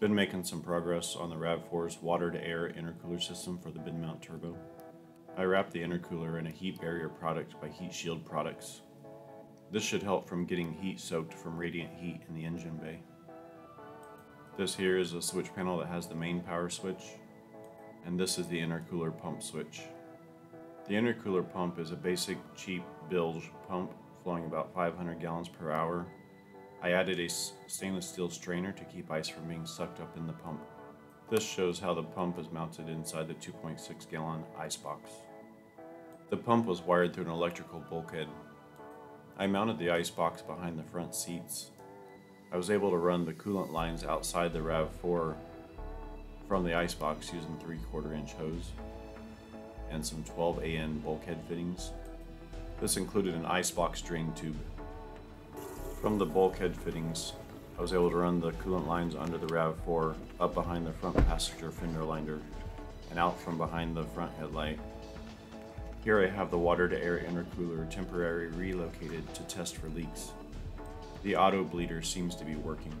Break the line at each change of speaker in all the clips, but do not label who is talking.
Been making some progress on the RAV4's water-to-air intercooler system for the mid-mount turbo. I wrapped the intercooler in a heat barrier product by Heat Shield Products. This should help from getting heat soaked from radiant heat in the engine bay. This here is a switch panel that has the main power switch, and this is the intercooler pump switch. The intercooler pump is a basic cheap bilge pump flowing about 500 gallons per hour I added a stainless steel strainer to keep ice from being sucked up in the pump. This shows how the pump is mounted inside the 2.6 gallon ice box. The pump was wired through an electrical bulkhead. I mounted the ice box behind the front seats. I was able to run the coolant lines outside the RAV4 from the ice box using 3 quarter inch hose and some 12 AN bulkhead fittings. This included an ice box drain tube from the bulkhead fittings, I was able to run the coolant lines under the RAV4 up behind the front passenger fender liner and out from behind the front headlight. Here I have the water-to-air intercooler temporarily relocated to test for leaks. The auto bleeder seems to be working.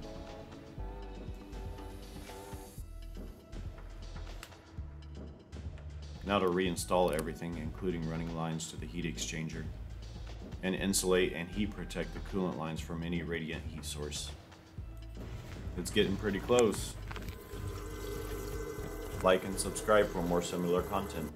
Now to reinstall everything, including running lines to the heat exchanger and insulate and heat protect the coolant lines from any radiant heat source. It's getting pretty close. Like and subscribe for more similar content.